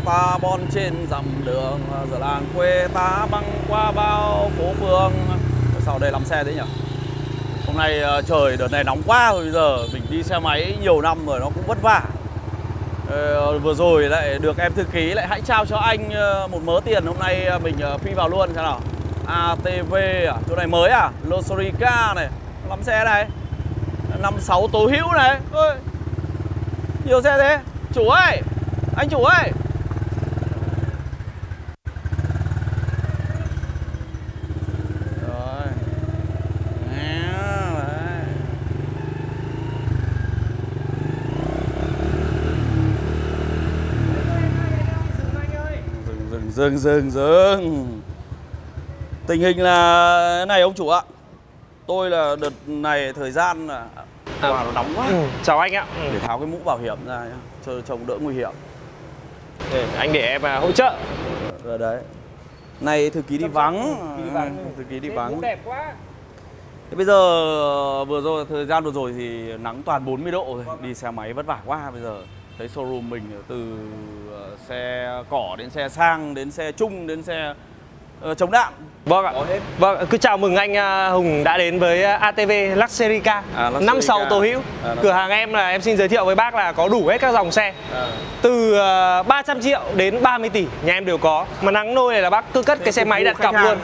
ta bon trên dặm đường giờ làng quê ta băng qua bao phố phường. Sau đây lắm xe thế nhỉ? Hôm nay ờ, trời đợt này nóng quá rồi, bây giờ mình đi xe máy nhiều năm rồi nó cũng vất vả. Ờ, vừa rồi lại được em thư ký lại hãy trao cho anh ờ, một mớ tiền hôm nay mình phi vào luôn, xem nào. ATV à chỗ này mới à? Losorica này, lắm xe này năm sáu tố hữu này. Ôi, nhiều xe thế. Chủ ơi, anh chủ ơi rồi Nghe đấy dừng dừng dừng. Tình hình là thế này ông chủ ạ. Tôi là đợt này thời gian là à, nó nóng quá. Ừ, chào anh ạ. Ừ. để tháo cái mũ bảo hiểm ra nhá cho trông đỡ nguy hiểm. Để anh để em à, hỗ trợ. rồi đấy. Này thư ký đi vắng. thư ký đi vắng. Đẹp quá. Thế bây giờ vừa rồi thời gian vừa rồi thì nắng toàn 40 độ rồi, đi xe máy vất vả quá bây giờ. Thấy showroom mình từ ờ, xe cỏ đến xe sang đến xe chung đến xe ờ, chống đạn Vâng ạ. có hết. Vâng, cứ chào mừng anh à, Hùng đã đến với ATV Luxury Car. À, sau Car. tổ hữu. À. Cửa hàng em là em xin giới thiệu với bác là có đủ hết các dòng xe. À. Từ à, 300 triệu đến 30 tỷ nhà em đều có. Mà nắng nôi này là bác cứ cất cái xe máy đặt cọc luôn.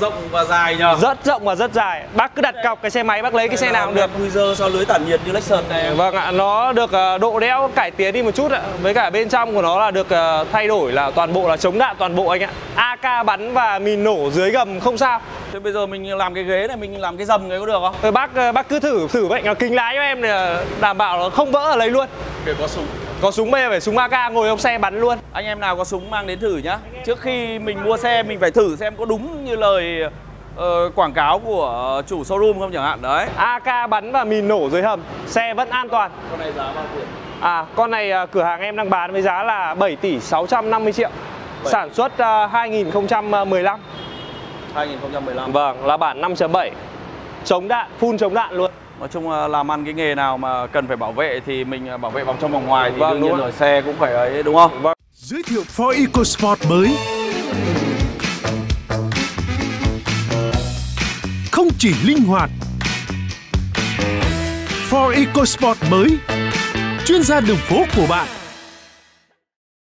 Rộng và dài nhờ. Rất rộng và rất dài. Bác cứ đặt cọc cái xe máy bác lấy cái xe nào cũng được. Freezer sau lưới tản nhiệt như Lexus này. Vâng ạ, nó được ờ, độ đẽo cải tiến đi một chút ạ. Với cả bên trong của nó là được ờ, thay đổi là toàn bộ là chống đạn toàn bộ anh ạ. AK bắn và mìn nổ dưới gầm không sao. Thế bây giờ mình làm cái ghế này mình làm cái dầm này có được không? Bác ờ, bác cứ thử thử vậy, kính lái cho em ờ, đảm bảo là không vỡ ở lấy luôn. Để có súng. Có súng giờ phải súng AK ngồi trong xe bắn luôn. Anh em nào có súng mang đến thử nhá. Trước khi mình mua xe mình phải thử xem có đúng như lời ờ, quảng cáo của chủ showroom không chẳng hạn đấy. AK bắn và mìn nổ dưới hầm, xe vẫn an toàn. Con này giá bao tiền? À, con này ờ, cửa hàng em đang bán với giá là 7 tỷ 650 triệu. Bảy. Sản xuất ờ, 2015. 2015. Vâng, là bản 5.7. Chống đạn, full chống đạn luôn. Nói chung là làm ăn cái nghề nào mà cần phải bảo vệ thì mình bảo vệ vòng trong vòng ngoài thì Vâng, đương nhiên rồi xe cũng phải ấy đúng không? Vâng. Giới thiệu Ford EcoSport mới Không chỉ linh hoạt Ford EcoSport mới Chuyên gia đường phố của bạn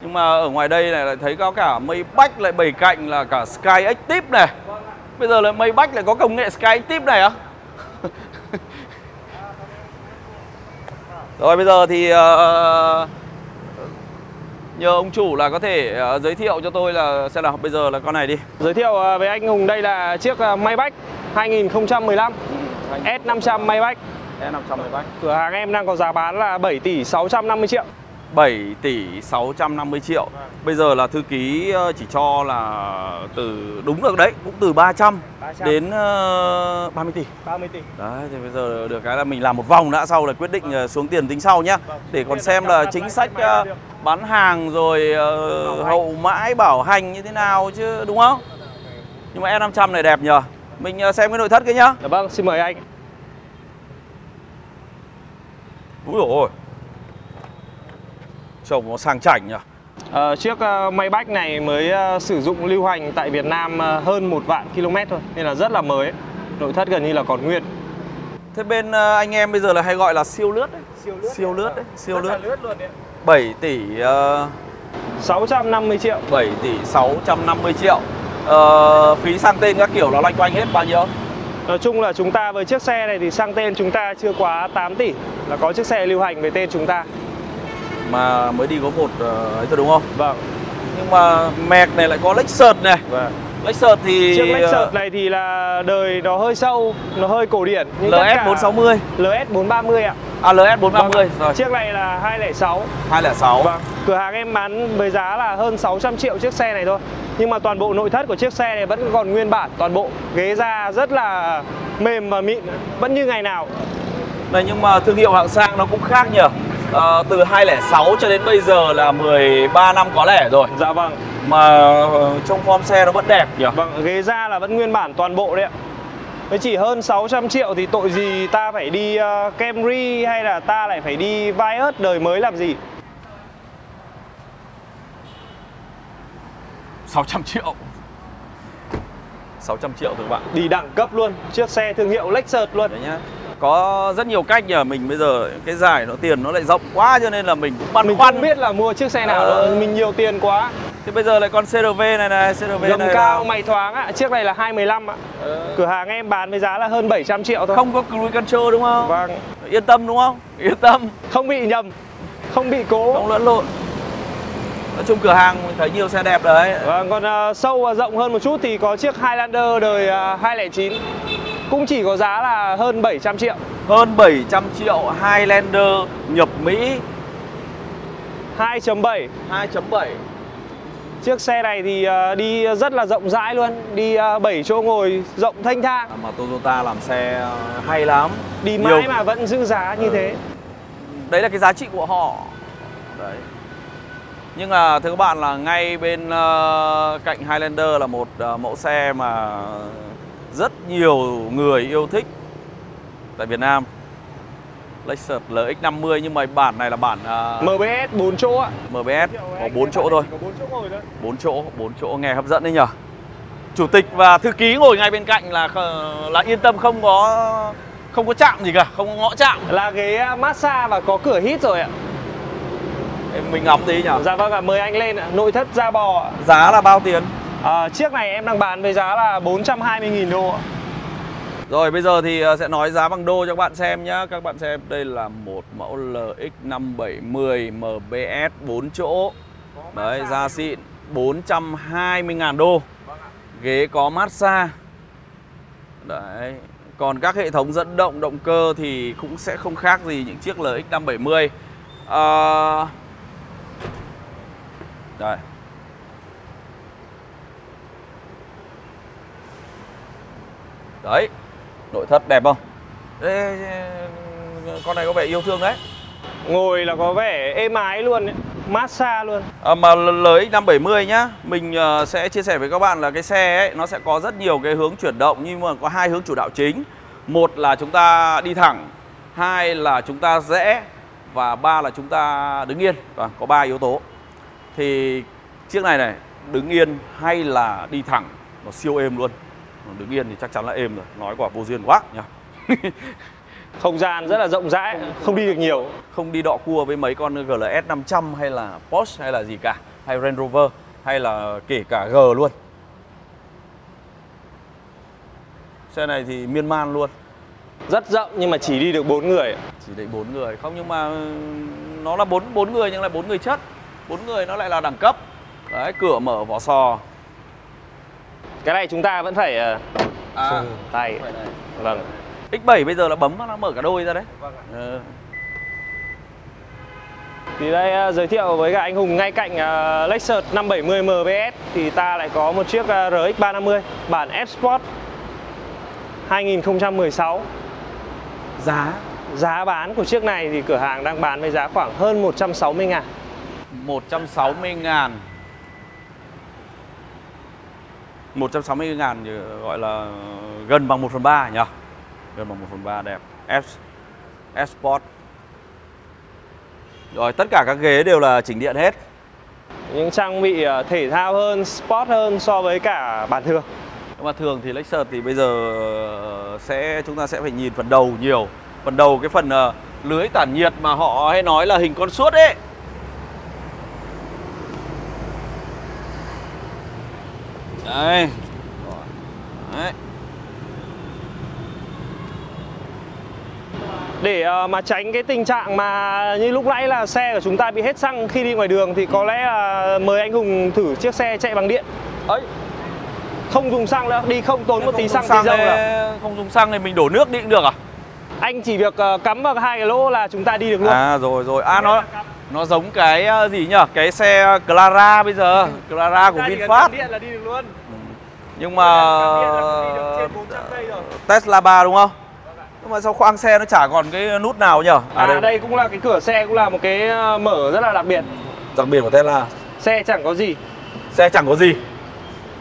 Nhưng mà ở ngoài đây này lại thấy có cả Maybach lại bày cạnh là cả Sky Active này. Bây giờ là Maybach lại có công nghệ Sky Active này á? Rồi bây giờ thì ờ, nhờ ông chủ là có thể ờ, giới thiệu cho tôi là xem nào bây giờ là con này đi. Giới thiệu ờ, với anh Hùng đây là chiếc ờ, Maybach 2015 S500 Maybach. E500 Maybach. Cửa hàng em đang có giá bán là 7 tỷ 650 triệu. 7 tỷ 650 triệu. Bây giờ là thư ký ờ, chỉ cho là từ đúng được đấy Cũng từ 300, 300. đến ờ, 30 tỷ. 30 tỷ. Đấy thì bây giờ được cái là mình làm một vòng đã Sau là quyết định ờ, xuống tiền tính sau nhá. Để còn xem là chính sách ờ, bán hàng rồi ờ, hậu mãi bảo hành như thế nào chứ đúng không? Nhưng mà E500 này đẹp nhờ. Mình xem cái nội thất cái nhá. Dạ vâng, xin mời anh. Úi dồi ôi Trông nó sang chảnh nhờ Ờ, chiếc ờ, Maybach này mới ờ, sử dụng lưu hành tại Việt Nam hơn một vạn km thôi nên là rất là mới. Nội thất gần như là còn nguyên. Thế bên anh em bây giờ là hay gọi là siêu lướt đấy Siêu lướt đấy, siêu lướt lướt luôn đấy. 7 tỷ ờ, 650 triệu. 7 tỷ 650 triệu ờ, Phí sang tên các kiểu nó loanh quanh hết bao nhiêu? Nói chung là chúng ta với chiếc xe này thì sang tên chúng ta chưa quá 8 tỷ là có chiếc xe lưu hành với tên chúng ta. Mà mới đi có một ờ, ấy thôi đúng không? Vâng. Nhưng mà mẹc này lại có Lexus này Vâng. Lexus thì Chiếc ờ, Lexus này thì là đời nó hơi sâu, nó hơi cổ điển. nhưng tất cả- LS460 LS 430 ạ. À LS430 rồi Chiếc này là 206. 206 Vâng. Cửa hàng em bán với giá là hơn 600 triệu chiếc xe này thôi. Nhưng mà toàn bộ nội thất của chiếc xe này vẫn còn nguyên bản toàn bộ. Ghế da rất là mềm và mịn, vẫn như ngày nào. Này nhưng mà thương hiệu hạng sang nó cũng khác nhờ Ờ, Từ 206 cho đến bây giờ là 13 năm có lẻ rồi Dạ vâng. Mà ờ, trong form xe nó vẫn đẹp nhỉ Vâng, ghế da là vẫn nguyên bản toàn bộ đấy ạ. Với chỉ hơn 600 triệu thì tội gì ta phải đi ờ, Camry hay là ta lại phải đi Vios đời mới làm gì? 600 triệu 600 triệu thưa các bạn Đi đẳng cấp luôn Chiếc xe thương hiệu Lexus luôn Đấy nhá có rất nhiều cách nhờ. Mình bây giờ cái giải nó tiền nó lại rộng quá cho nên là mình cũng băn Mình khoăn. không biết là mua chiếc xe nào nữa. Mình nhiều tiền quá. Thế bây giờ lại con CRV này này CRV Gầm này cao là- mày thoáng ạ Chiếc này là 215 ạ. Ờ, Cửa hàng em bán với giá là hơn 700 triệu thôi. Không có cruise control đúng không? Vâng. Yên tâm đúng không? Yên tâm. Không bị nhầm Không bị cố. Không lẫn lộn nói chung cửa hàng mình thấy nhiều xe đẹp đấy. Vâng, còn ờ, sâu và rộng hơn một chút thì có chiếc Highlander đời ờ, 209 Cũng chỉ có giá là hơn 700 triệu. Hơn 700 triệu Highlander nhập Mỹ. 2.7 2.7 Chiếc xe này thì ờ, đi rất là rộng rãi luôn. Đi ờ, 7 chỗ ngồi rộng thanh thang. Mà Toyota làm xe hay lắm. Đi Nhiều- mãi mà vẫn giữ giá như thế. Đấy là cái giá trị của họ. Đấy nhưng mà thưa các bạn là ngay bên ờ, cạnh Highlander là một ờ, mẫu xe mà rất nhiều người yêu thích tại Việt Nam. Lexus LX50 nhưng mà bản này là bản ờ, MBS 4 chỗ ạ. MBS có 4 chỗ thôi. Có 4 chỗ ngồi thôi 4 chỗ 4 chỗ nghe hấp dẫn đấy nhở. Chủ tịch và thư ký ngồi ngay bên cạnh là là yên tâm không có không có chạm gì cả không có ngõ chạm. Là ghế massage và có cửa hít rồi ạ mình ngắm tí nhở Dạ vâng ạ, mời anh lên ạ. Nội thất da bò giá là bao tiền? À, Chiếc này em đang bán với giá là 420.000 đô ạ. Rồi bây giờ thì ờ, sẽ nói giá bằng đô cho các bạn xem nhá. Các bạn xem đây là một mẫu LX570 MBS 4 chỗ. Đấy da xịn 420.000 đô. Ghế có massage. Đấy Còn các hệ thống dẫn động động cơ thì cũng sẽ không khác gì những chiếc LX570 Ờ, Đây Đấy Nội thất đẹp không? Ê, con này có vẻ yêu thương đấy. Ngồi là có vẻ êm ái luôn ấy. Massage luôn. À, Mà LX 570 nhá Mình ờ, sẽ chia sẻ với các bạn là cái xe ấy Nó sẽ có rất nhiều cái hướng chuyển động Nhưng mà có hai hướng chủ đạo chính. Một là chúng ta đi thẳng Hai là chúng ta rẽ Và ba là chúng ta đứng yên. Vâng, Có ba yếu tố Thì chiếc này này Đứng yên hay là đi thẳng Nó siêu êm luôn. Còn Đứng yên thì chắc chắn là êm rồi Nói quả vô duyên quá nhá Không gian rất là rộng rãi Không đi được nhiều. Không đi đọ cua với mấy con GLS 500 hay là Porsche hay là gì cả hay Range Rover hay là kể cả G luôn. Xe này thì miên man luôn. Rất rộng nhưng mà chỉ đi được 4 người. Chỉ định bốn người. Không nhưng mà nó là bốn bốn người nhưng lại bốn người chất bốn người nó lại là đẳng cấp. Đấy cửa mở vỏ sò. Cái này chúng ta vẫn phải ờ, à, tay Vâng. X7 bây giờ là bấm nó mở cả đôi ra đấy. Ờ. Thì đây ờ, giới thiệu với cả anh Hùng ngay cạnh ờ, Lexus 570 MBS Thì ta lại có một chiếc ờ, RX 350 bản F Sport 2016 giá? Giá bán của chiếc này thì cửa hàng đang bán với giá khoảng hơn 160 ngàn 160 ngàn. 160 ngàn thì gọi là gần bằng 1 phần 3 nhỉ? Gần bằng 1 phần 3 đẹp. F Sport. Rồi tất cả các ghế đều là chỉnh điện hết. Những trang bị ờ, thể thao hơn, sport hơn so với cả bản thường. Nhưng mà thường thì Lexus thì bây giờ sẽ chúng ta sẽ phải nhìn phần đầu nhiều. Phần đầu cái phần ờ, lưới tản nhiệt mà họ hay nói là hình con suốt ấy Đây. Đấy. Để ờ, mà tránh cái tình trạng mà như lúc nãy là xe của chúng ta bị hết xăng khi đi ngoài đường Thì có lẽ là mời anh Hùng thử chiếc xe chạy bằng điện. Ấy. Không dùng xăng nữa, đi không tốn một tí xăng dùng tí dầu Không dùng xăng thì mình đổ nước đi cũng được à? Anh chỉ việc ờ, cắm vào hai cái lỗ là chúng ta đi được luôn. À rồi rồi, à nó nó giống cái ờ, gì nhỉ? Cái xe Clara bây giờ, Clara của VinFast. điện là đi được luôn Nhưng mà Tesla 3 đúng không? Nhưng mà sao khoang xe nó chả còn cái nút nào nhỉ? À, đây. cũng là cái cửa xe cũng là một cái ờ, mở rất là đặc biệt đặc biệt của Tesla. Xe chẳng có gì Xe chẳng có gì.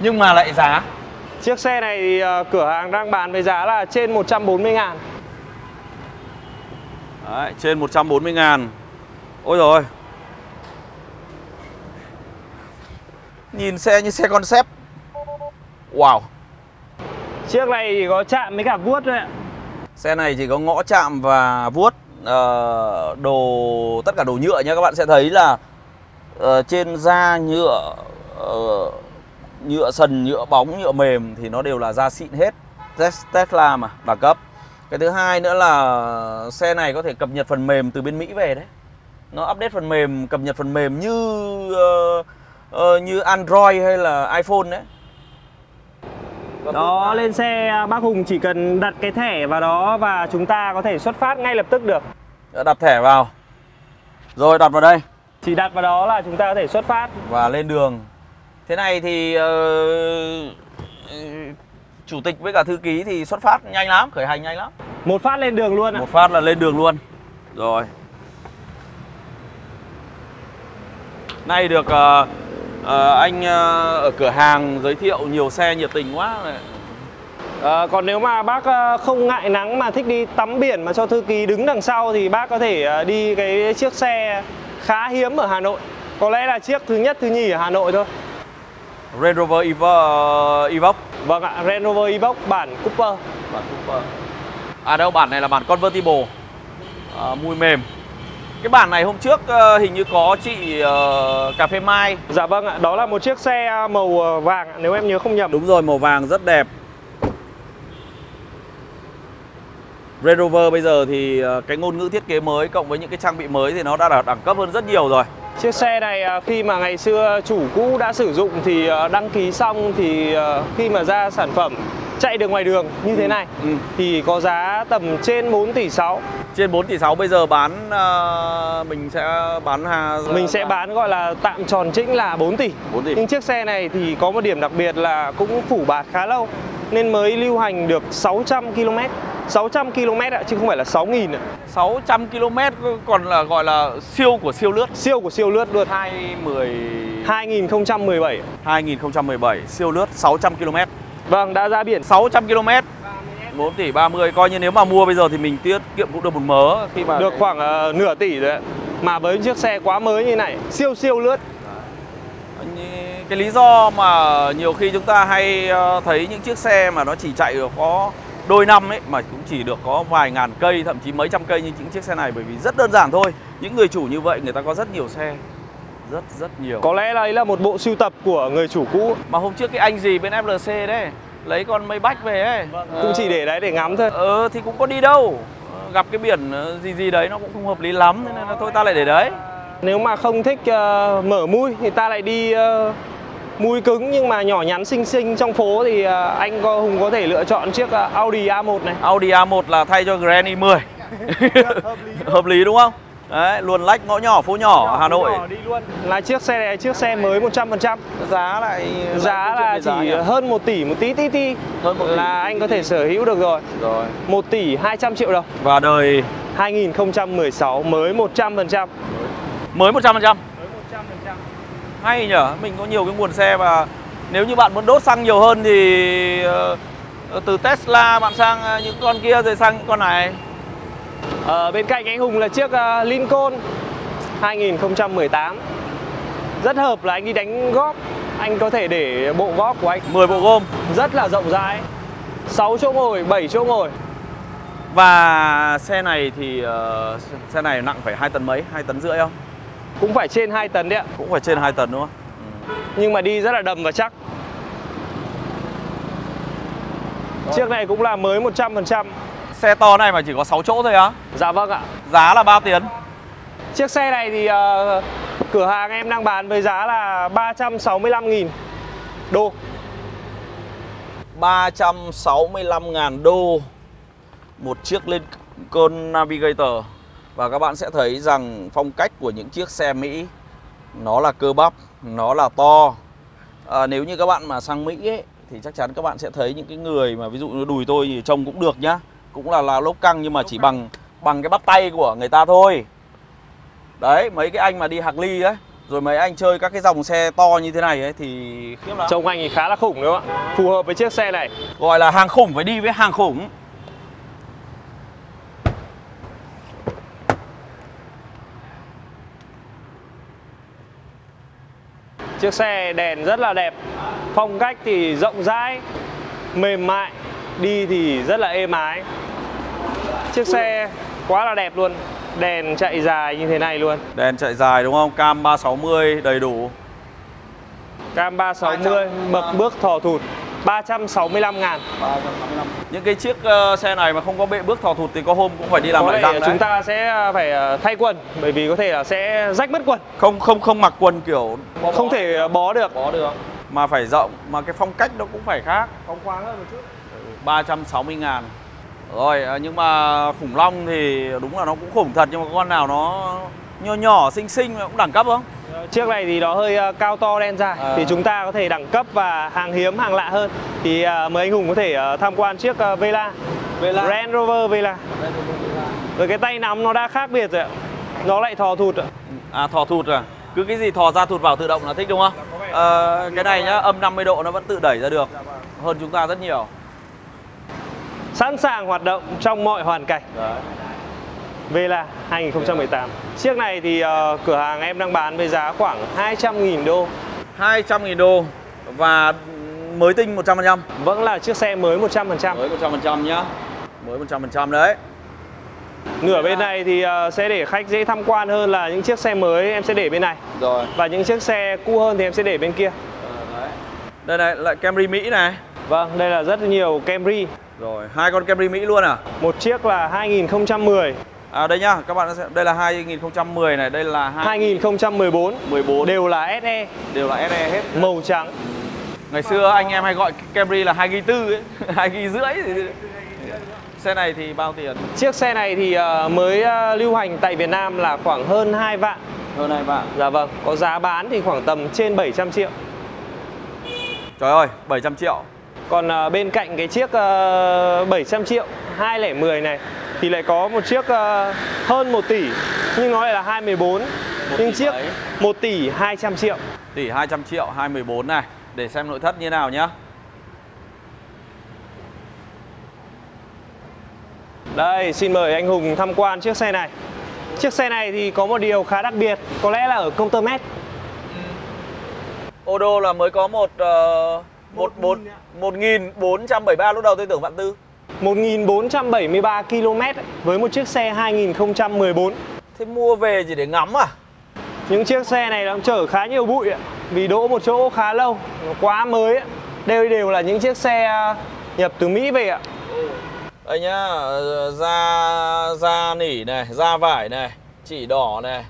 Nhưng mà lại giá Chiếc xe này thì ờ, cửa hàng đang bán với giá là trên 140 ngàn Đấy, trên 140 ngàn Ôi rồi Nhìn xe như xe concept Wow. Chiếc này chỉ có chạm với cả vuốt thôi ạ. Xe này chỉ có ngõ chạm và vuốt uh, Đồ Tất cả đồ nhựa nhá Các bạn sẽ thấy là uh, Trên da nhựa uh, Nhựa sần, nhựa bóng, nhựa mềm Thì nó đều là da xịn hết. Tesla mà, đẳng cấp. Cái thứ hai nữa là Xe này có thể cập nhật phần mềm từ bên Mỹ về đấy. Nó update phần mềm, cập nhật phần mềm như uh, uh, Như Android hay là iPhone đấy Đó lên xe bác Hùng chỉ cần đặt cái thẻ vào đó Và chúng ta có thể xuất phát ngay lập tức được. Đặt thẻ vào. Rồi đặt vào đây. Chỉ đặt vào đó là chúng ta có thể xuất phát. Và lên đường. Thế này thì uh, Chủ tịch với cả thư ký thì xuất phát nhanh lắm Khởi hành nhanh lắm. Một phát lên đường luôn ạ. Một phát là lên đường luôn. Rồi. Nay được uh, uh, anh uh, ở cửa hàng giới thiệu nhiều xe nhiệt tình quá này. À, còn nếu mà bác không ngại nắng mà thích đi tắm biển mà cho thư ký đứng đằng sau thì bác có thể đi cái chiếc xe khá hiếm ở Hà Nội. Có lẽ là chiếc thứ nhất, thứ nhì ở Hà Nội thôi. Range Rover Evo, Evoque. Vâng ạ, Range Rover Evoque bản Cooper. Bản Cooper. À đâu, bản này là bản convertible. À, mùi mềm. Cái bản này hôm trước uh, hình như có chị uh, Cà phê Mai. Dạ vâng ạ, đó là một chiếc xe màu vàng nếu em nhớ không nhầm. Đúng rồi, màu vàng rất đẹp. Range Rover bây giờ thì cái ngôn ngữ thiết kế mới cộng với những cái trang bị mới thì nó đã là đẳng cấp hơn rất nhiều rồi. Chiếc xe này khi mà ngày xưa chủ cũ đã sử dụng thì đăng ký xong thì khi mà ra sản phẩm chạy được ngoài đường như thế này. Ừ. thì có giá tầm trên 4 tỷ 6 trên 4 tỷ 6 bây giờ bán uh, mình sẽ bán hàng mình sẽ bán gọi là tạm tròn chỉnh là 4 tỷ. 4 tỷ. Nhưng chiếc xe này thì có một điểm đặc biệt là cũng phủ bạt khá lâu nên mới lưu hành được 600 km 600 km ạ chứ không phải là 6.000 ạ. 600 km còn là gọi là siêu của siêu lướt. Siêu của siêu lướt luôn. 2010 2017 2017 siêu lướt 600 km Vâng, đã ra biển 600 km 4 tỷ 30 coi như nếu mà mua bây giờ thì mình tiết kiệm cũng được một mớ khi mà được khoảng uh, nửa tỷ đấy. Mà với chiếc xe quá mới như này, siêu siêu lướt. Cái lý do mà nhiều khi chúng ta hay ờ, thấy những chiếc xe mà nó chỉ chạy được có đôi năm ấy mà cũng chỉ được có vài ngàn cây thậm chí mấy trăm cây như những chiếc xe này bởi vì rất đơn giản thôi. Những người chủ như vậy người ta có rất nhiều xe rất rất nhiều. Có lẽ là đấy là một bộ sưu tập của người chủ cũ. Mà hôm trước cái anh gì bên FLC đấy Lấy con mây bách về ấy. Vâng, Cũng chỉ để đấy để ngắm thôi. Ờ thì cũng có đi đâu. Gặp cái biển ờ, gì gì đấy nó cũng không hợp lý lắm Nên là thôi ta lại để đấy. Nếu mà không thích uh, mở mui thì ta lại đi uh, mui cứng nhưng mà nhỏ nhắn xinh xinh trong phố thì uh, anh có Hùng có thể lựa chọn chiếc uh, Audi A1 này. Audi A1 là thay cho Grand i10 hợp, lý. Hợp lý đúng không? Đấy, luồn lách ngõ nhỏ, phố nhỏ, nhỏ Hà Nội. Nhỏ đi luôn. Là chiếc xe này chiếc xe mới 100%. Giá lại giá là chỉ hơn 1 tỷ một tí tí tí. Hơn 1 tỷ. Là anh có thể sở hữu được rồi. Rồi. 1 tỷ 200 triệu đồng. Và đời 2016 mới 100%. Mới 100%. Mới 100%. Hay nhở, mình có nhiều cái nguồn xe và nếu như bạn muốn đốt xăng nhiều hơn thì ờ, từ Tesla bạn sang những con kia rồi sang những con này ở ờ, bên cạnh anh Hùng là chiếc uh, Lincoln 2018 Rất hợp là anh đi đánh góp Anh có thể để bộ góp của anh 10 bộ gôm Rất là rộng rãi. 6 chỗ ngồi, 7 chỗ ngồi. Và xe này thì uh, Xe này nặng phải 2 tấn mấy, 2 tấn rưỡi không? Cũng phải trên 2 tấn đấy ạ. Cũng phải trên 2 tấn đúng không? Ừ. Nhưng mà đi rất là đầm và chắc. Chiếc này cũng là mới 100% Xe to này mà chỉ có 6 chỗ thôi á? Dạ vâng ạ. Giá là bao tiền? Chiếc xe này thì uh, cửa hàng em đang bán với giá là 365.000 đô. 365.000 đô Một chiếc Lincoln Navigator. Và các bạn sẽ thấy rằng phong cách của những chiếc xe Mỹ Nó là cơ bắp, nó là to. À, Nếu như các bạn mà sang Mỹ ấy, thì chắc chắn các bạn sẽ thấy những cái người mà ví dụ như đùi tôi thì trông cũng được nhá cũng là là lốp căng nhưng mà chỉ bằng bằng cái bắp tay của người ta thôi. Đấy mấy cái anh mà đi hạc ly ấy rồi mấy anh chơi các cái dòng xe to như thế này ấy thì khiếp lắm. Trông anh thì khá là khủng đúng không ạ? Phù hợp với chiếc xe này. Gọi là hàng khủng phải đi với hàng khủng. Chiếc xe đèn rất là đẹp Phong cách thì rộng rãi Mềm mại Đi thì rất là êm ái. Chiếc xe quá là đẹp luôn. Đèn chạy dài như thế này luôn. Đèn chạy dài đúng không? Cam 360 đầy đủ. Cam 360 bậc bước thò thụt 365 ngàn. Những cái chiếc ờ, xe này mà không có bệ bước thò thụt thì có hôm cũng phải đi làm lại răng đấy. chúng ta sẽ phải ờ, thay quần Bởi vì có thể là sẽ rách mất quần. Không không không mặc quần kiểu Không thể bó được. Bó được. Mà phải rộng, mà cái phong cách nó cũng phải khác. Phóng khoáng hơn một chút 360 ngàn. Rồi, ờ, nhưng mà khủng long thì đúng là nó cũng khủng thật Nhưng mà con nào nó nhỏ nhỏ, xinh xinh mà cũng đẳng cấp không? Chiếc này thì nó hơi ờ, cao to đen dài À. Thì chúng ta có thể đẳng cấp và hàng hiếm, hàng lạ hơn. Thì ờ, mời anh Hùng có thể tham quan chiếc ờ, Vela. Range Rover Vela. Rồi cái tay nắm nó đã khác biệt rồi ạ. Nó lại thò thụt ạ. À thò thụt à? Cứ cái gì thò ra thụt vào tự động là thích đúng không? Ờ, cái này nhá, âm 50 độ nó vẫn tự đẩy ra được. Hơn chúng ta rất nhiều Sẵn sàng hoạt động trong mọi hoàn cảnh. Đấy. Vela 2018 Chiếc này thì ờ, cửa hàng em đang bán với giá khoảng 200.000 đô. 200.000 đô Và mới tinh 100% Vẫn là chiếc xe mới 100% Mới 100% nhá. Mới 100% đấy. Nửa bên này thì ờ, sẽ để khách dễ tham quan hơn là những chiếc xe mới em sẽ để bên này. Rồi. Và những chiếc xe cũ hơn thì em sẽ để bên kia. Đây này, lại Camry Mỹ này. Vâng, đây là rất nhiều Camry Rồi, hai con Camry Mỹ luôn à? Một chiếc là 2010, À đây nhá, các bạn sẽ đây là 2010 này, đây là 2014 2014 Đều là SE, đều là SE hết. màu trắng Ngày xưa anh em hay gọi Camry là 2 ghi tư ấy, 2 ghi rưỡi xe này thì bao tiền? Chiếc xe này thì ờ, mới ờ, lưu hành tại Việt Nam là khoảng hơn 2 vạn Hơn 2 vạn. Dạ vâng, có giá bán thì khoảng tầm trên 700 triệu Trời ơi, 700 triệu. Còn ờ, bên cạnh cái chiếc ờ, 700 triệu 210 này thì lại có một chiếc ờ, hơn 1 tỷ nhưng nó lại là 214 nhưng chiếc mấy? 1 tỷ 200 triệu Tỷ 200 triệu 214 này, để xem nội thất như nào nhá. Đây, xin mời anh Hùng tham quan chiếc xe này. Chiếc xe này thì có một điều khá đặc biệt, có lẽ là ở công tơ mét. Đô là mới có một uh, một bốn một nghìn bốn trăm bảy ba lúc đầu tôi tưởng vạn tư. 1473 km với một chiếc xe 2014. Thế mua về chỉ để ngắm à? Những chiếc xe này nó chở khá nhiều bụi ạ, vì đỗ một chỗ khá lâu, nó quá mới ạ. Đây đều là những chiếc xe à, nhập từ Mỹ về ạ. Đây nhá, da da nỉ này, da vải này, chỉ đỏ này.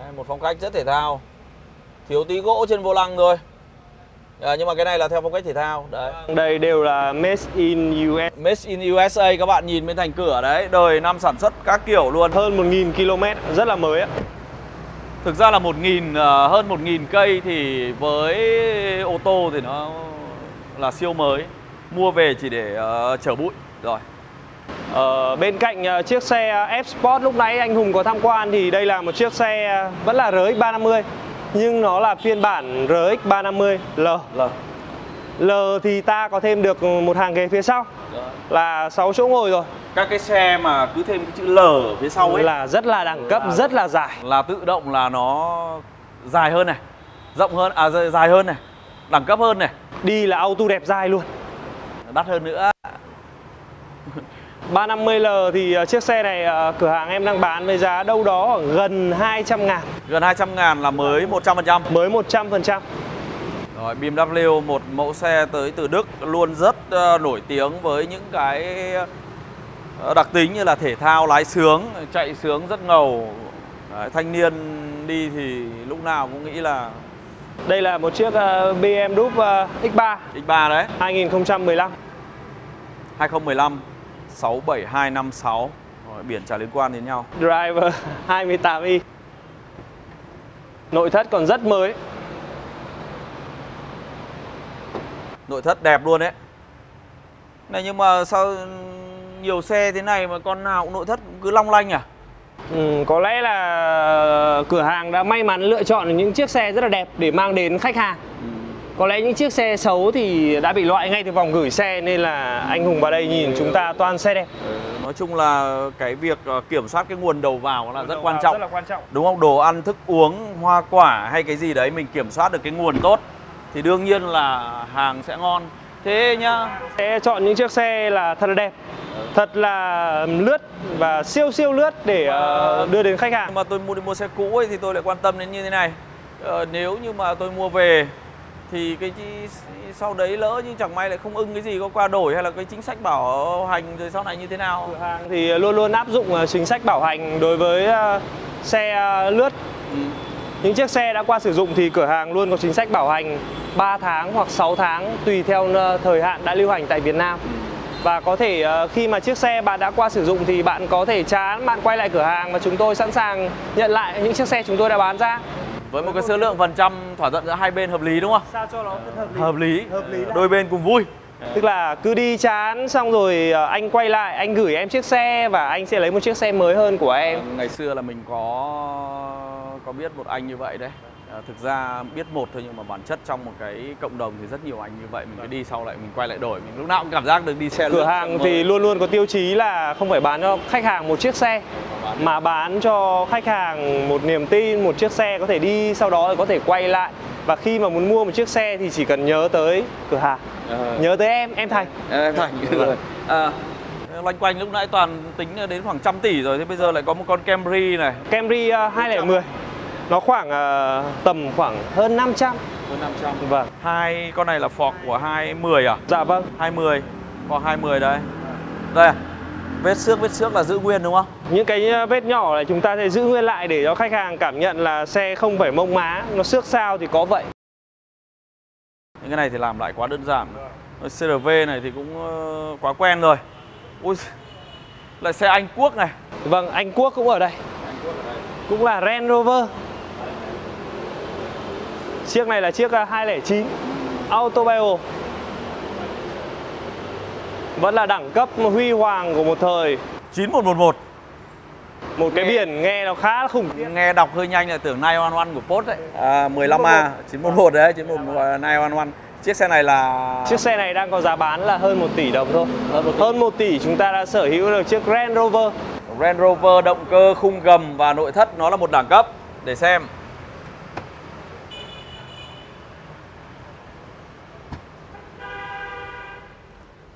Đấy, một phong cách rất thể thao. Thiếu tí gỗ trên vô lăng thôi. À, nhưng mà cái này là theo phong cách thể thao. Đấy. Đây đều là made in US. Made in USA các bạn nhìn bên thành cửa đấy, đời năm sản xuất các kiểu luôn. Hơn 1.000 km, rất là mới ạ. Thực ra là 1.000 ờ, hơn 1.000 cây thì với ô tô thì nó là siêu mới. Mua về chỉ để ờ, chở bụi rồi. Ờ, bên cạnh chiếc xe F-Sport lúc nãy anh Hùng có tham quan thì đây là một chiếc xe vẫn là RX 350 nhưng nó là phiên bản RX 350 L. L. L thì ta có thêm được một hàng ghế phía sau là 6 chỗ ngồi rồi Các cái xe mà cứ thêm cái chữ L ở phía sau ấy là rất là đẳng cấp, rất là dài. là tự động là nó dài hơn này, rộng hơn à dài dài hơn này, đẳng cấp hơn này, Đi là auto đẹp dai luôn. đắt hơn nữa. 350L thì ờ, chiếc xe này ờ, cửa hàng em đang bán với giá đâu đó khoảng gần 200 ngàn. Gần 200 ngàn là mới 100%. Mới 100% Rồi BMW một mẫu xe tới từ Đức luôn rất ờ, nổi tiếng với những cái đặc tính như là thể thao lái sướng, chạy sướng rất ngầu. Đấy, thanh niên đi thì lúc nào cũng nghĩ là Đây là một chiếc BMW ờ, X3 X3 đấy, 2015 2015 67256. Rồi, biển chả liên quan đến nhau. Driver 28i Nội thất còn rất mới Nội thất đẹp luôn đấy. Này nhưng mà sao nhiều xe thế này mà con nào cũng nội thất cứ long lanh à? ừ, Có lẽ là cửa hàng đã may mắn lựa chọn những chiếc xe rất là đẹp để mang đến khách hàng Có lẽ những chiếc xe xấu thì đã bị loại ngay từ vòng gửi xe nên là anh Hùng vào đây nhìn chúng ta toàn xe đẹp. nói chung là cái việc ờ, kiểm soát cái nguồn đầu vào là rất quan trọng Rất là quan trọng. đúng không đồ ăn thức uống hoa quả hay cái gì đấy mình kiểm soát được cái nguồn tốt thì đương nhiên là hàng sẽ ngon thế nhá Sẽ chọn những chiếc xe là thật là đẹp, thật là lướt và siêu siêu lướt để ờ, đưa đến khách hàng. mà tôi mua đi mua xe cũ ấy thì tôi lại quan tâm đến như thế này ờ, nếu như mà tôi mua về thì cái sau đấy lỡ như chẳng may lại không ưng cái gì có qua đổi hay là cái chính sách bảo hành rồi sau này như thế nào Cửa hàng thì luôn luôn áp dụng ờ, chính sách bảo hành đối với ờ, xe ờ, lướt. ừ. Những chiếc xe đã qua sử dụng thì cửa hàng luôn có chính sách bảo hành 3 tháng hoặc 6 tháng tùy theo thời hạn đã lưu hành tại Việt Nam. Và có thể khi mà chiếc xe bạn đã qua sử dụng thì bạn có thể chán, bạn quay lại cửa hàng và chúng tôi sẵn sàng nhận lại những chiếc xe chúng tôi đã bán ra. Với một cái số lượng phần trăm thỏa thuận giữa hai bên hợp lý đúng không Sao cho nó hợp lý. hợp lý. Hợp lý đôi bên cùng vui. Tức là cứ đi chán xong rồi ờ, anh quay lại, anh gửi em chiếc xe và anh sẽ lấy một chiếc xe mới hơn của em. ngày xưa là mình có có biết một anh như vậy đấy à, thực ra biết một thôi nhưng mà bản chất trong một cái cộng đồng thì rất nhiều anh như vậy. Mình cứ đi sau lại mình quay lại đổi. Mình lúc nào cũng cảm giác được đi xe Cửa hàng thì mới. luôn luôn có tiêu chí là không phải bán cho khách hàng một chiếc xe mà bán cho khách hàng một niềm tin, một chiếc xe có thể đi sau đó thì có thể quay lại. Và khi mà muốn mua một chiếc xe thì chỉ cần nhớ tới cửa hàng, Ờ. nhớ tới em, em Thành. em thành. Rồi. À, loanh quanh lúc nãy toàn tính đến khoảng trăm tỷ rồi thế bây giờ lại có một con Camry này. Camry uh, 2010 nó khoảng ờ, tầm khoảng hơn 500. hơn 500 Vâng. hai con này là Ford của 210 à Dạ vâng. 20 Ford 20 đây đây à? vết xước vết xước là giữ nguyên đúng không Những cái ờ, vết nhỏ này chúng ta sẽ giữ nguyên lại để cho khách hàng cảm nhận là xe không phải mông má, nó xước sao thì có vậy. những cái này thì làm lại quá đơn giản CRV này thì cũng ờ, quá quen rồi ui lại xe Anh Quốc này Vâng, Anh Quốc cũng ở đây. Cũng là Range Rover. Chiếc này là chiếc à, 209 Autobio. Vẫn là đẳng cấp huy hoàng của một thời. 9111 Một cái biển nghe nó khá là khủng khiếp. nghe đọc hơi nhanh là tưởng 911 của Post đấy à, 15A 911 đấy 911 911 chiếc xe này là Chiếc xe này đang có giá bán là hơn 1 tỷ đồng thôi. Hơn 1 tỷ chúng ta đã sở hữu được chiếc Range Rover. Range Rover động cơ khung gầm và nội thất nó là một đẳng cấp để xem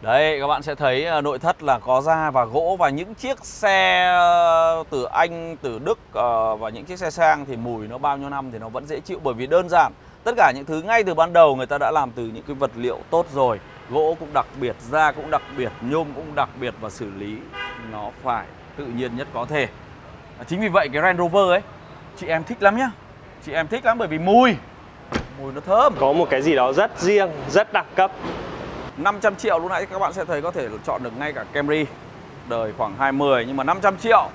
Đây các bạn sẽ thấy à, nội thất là có da và gỗ và những chiếc xe ờ, từ Anh, từ Đức ờ, và những chiếc xe sang thì mùi nó bao nhiêu năm thì nó vẫn dễ chịu bởi vì đơn giản tất cả những thứ ngay từ ban đầu người ta đã làm từ những cái vật liệu tốt rồi gỗ cũng đặc biệt, da cũng đặc biệt, nhôm cũng đặc biệt và xử lý nó phải tự nhiên nhất có thể. À, chính vì vậy cái Range Rover ấy chị em thích lắm nhá. Chị em thích lắm bởi vì mùi mùi nó thơm. Có một cái gì đó rất riêng, rất đẳng cấp. 500 triệu lúc nãy các bạn sẽ thấy có thể chọn được ngay cả Camry đời khoảng 20 nhưng mà 500 triệu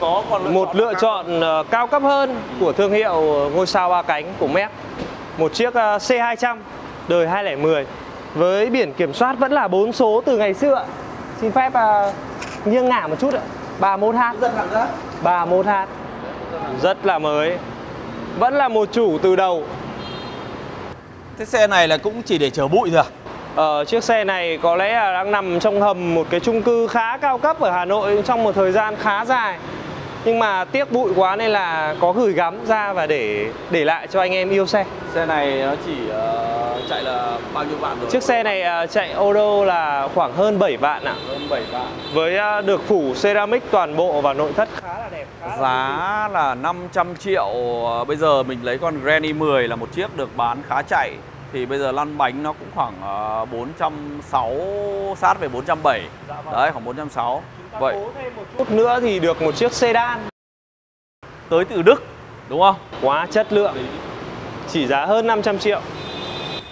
có còn Một lựa chọn ờ, cao cấp hơn của thương hiệu ngôi sao ba cánh của Merc. Một chiếc ờ, C200 đời 2010 với biển kiểm soát vẫn là 4 số từ ngày xưa. Xin phép ờ, nghiêng ngả một chút ạ. 31H. rất cảm giác 31H. Rất là mới. Vẫn là một chủ từ đầu. Thế xe này là cũng chỉ để chở bụi thôi à? Ờ, chiếc xe này có lẽ là đang nằm trong hầm một cái chung cư khá cao cấp ở Hà Nội trong một thời gian khá dài. Nhưng mà tiếc bụi quá nên là có gửi gắm ra và để để lại cho anh em yêu xe. Xe này nó chỉ ờ, chạy là bao nhiêu vạn rồi? Chiếc xe này à, chạy ô đô là khoảng hơn 7 vạn ạ. hơn 7 vạn. Với à, được phủ ceramic toàn bộ và nội thất khá là đẹp. Khá là Giá là 500 triệu Bây giờ mình lấy con Granny 10 là một chiếc được bán khá chạy Thì bây giờ lăn bánh nó cũng khoảng ờ, 460 sát về 470 Dạ vâng. Đấy khoảng 460 Vậy thêm một chút nữa thì được một chiếc sedan tới từ Đức đúng không? quá chất lượng. Chỉ giá hơn 500 triệu.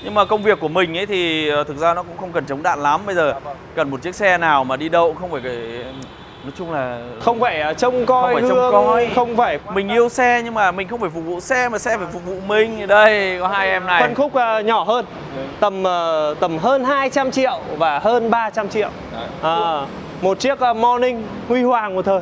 Nhưng mà công việc của mình ấy thì ờ, thực ra nó cũng không cần chống đạn lắm Bây giờ Dạ vâng. cần một chiếc xe nào mà đi đâu cũng không phải cái... Nói chung là Không phải à, trông coi Không phải trông coi. không phải mình yêu xe nhưng mà mình không phải phục vụ xe mà xe phải phục vụ mình Đây có hai em này phân khúc à, nhỏ hơn. Tầm à, tầm hơn 200 triệu và hơn 300 triệu. À, một chiếc à, morning huy hoàng một thời.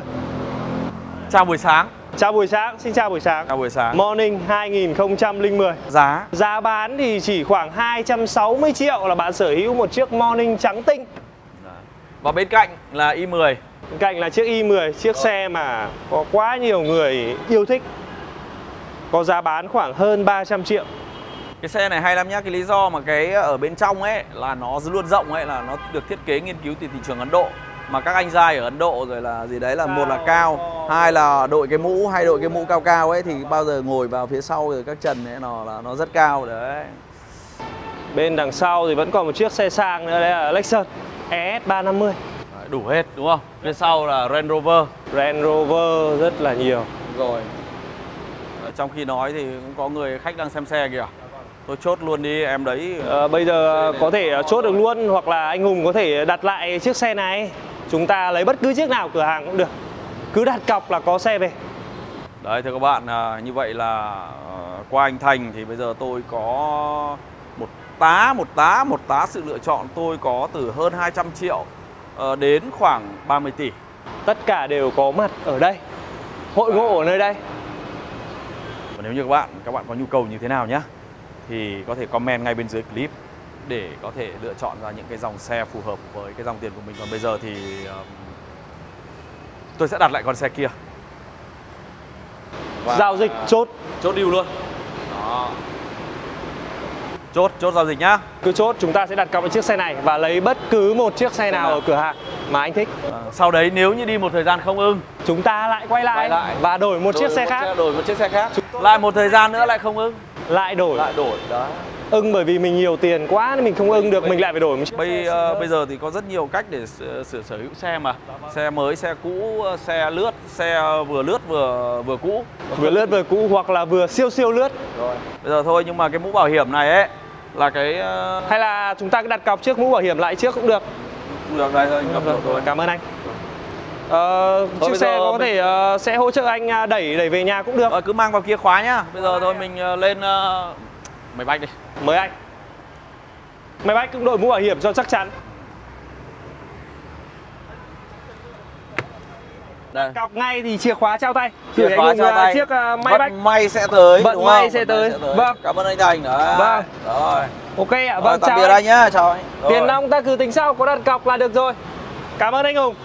Chào buổi sáng Chào buổi sáng, xin chào buổi sáng. Chào buổi sáng. Morning 2010. Giá Giá bán thì chỉ khoảng 260 triệu là bạn sở hữu một chiếc Morning trắng tinh. và bên cạnh là i10. Cạnh là chiếc i10, chiếc xe mà có quá nhiều người yêu thích. Có giá bán khoảng hơn 300 triệu. Cái xe này hay lắm nhá, cái lý do mà cái ở bên trong ấy là nó luôn rộng ấy là nó được thiết kế nghiên cứu từ thị trường Ấn Độ mà các anh giai ở Ấn Độ rồi là gì đấy là một là cao, hai là đội cái mũ hay đội cái mũ cao cao ấy thì bao giờ ngồi vào phía sau rồi các trần ấy nó là nó rất cao đấy. Bên đằng sau thì vẫn còn một chiếc xe sang nữa đấy là Lexus ES350. Đấy, đủ hết đúng không? Phía sau là Range Rover. Range Rover rất là nhiều. Rồi. Trong khi nói thì cũng có người khách đang xem xe kìa. Tôi chốt luôn đi em đấy. Ờ, bây giờ có thể chốt được luôn hoặc là anh Hùng có thể đặt lại chiếc xe này. Chúng ta lấy bất cứ chiếc nào cửa hàng cũng được. Cứ đặt cọc là có xe về. Đấy thưa các bạn, à, như vậy là ờ, qua anh Thành thì bây giờ tôi có một tá, một tá, một tá sự lựa chọn tôi có từ hơn 200 triệu ờ, đến khoảng 30 tỷ. Tất cả đều có mặt ở đây. Hội ngộ ở nơi đây. Và nếu như các bạn, các bạn có nhu cầu như thế nào nhé thì có thể comment ngay bên dưới clip để có thể lựa chọn ra những cái dòng xe phù hợp với cái dòng tiền của mình. Còn bây giờ thì tôi sẽ đặt lại con xe kia. Và- Giao dịch chốt, chốt deal luôn. Đó. Chốt, chốt giao dịch nhá. cứ chốt chúng ta sẽ đặt cọc vào chiếc xe này và lấy bất cứ một chiếc xe nào ở cửa hàng mà anh thích. Ờ, sau đấy nếu như đi một thời gian không ưng Chúng ta lại quay lại, Quay lại. và đổi một chiếc đổi xe một khác. đổi một chiếc xe khác lại một thời gian nữa lại không ưng Lại đổi. lại đổi đó Ưng bởi vì mình nhiều tiền quá nên mình không ưng được, mình lại phải đổi một chiếc. bây ờ, bây giờ thì có rất nhiều cách để sửa, sửa sở hữu xe mà xe mới xe cũ xe lướt xe vừa lướt vừa vừa cũ Vừa lướt vừa cũ hoặc là vừa siêu siêu lướt. rồi bây giờ thôi nhưng mà cái mũ bảo hiểm này ấy là cái ờ, Hay là chúng ta cứ đặt cọc trước mũ bảo hiểm lại trước cũng được. được đây thôi rồi cảm ơn anh. Ờ, chiếc bây xe có mình- thể ờ, sẽ hỗ trợ anh à, đẩy đẩy về nhà cũng được. Ờ, cứ mang vào kia khóa nhá bây giờ thôi mình ờ, lên ờ, máy bách đi Mời anh. Máy bay cũng đội mũ bảo hiểm cho chắc chắn. Đây Cọc ngay thì chìa khóa trao tay. Chìa khóa trao à, tay. chiếc à, máy Vận bay. may sẽ tới Vận may không? sẽ Vận may tới. Vâng. cảm ơn anh Thành đó Vâng. rồi Ok ạ, vâng tạm chào biệt anh. nhá chào anh Tiền nong ta cứ tính sau, có đặt cọc là được rồi. Cảm ơn anh Hùng.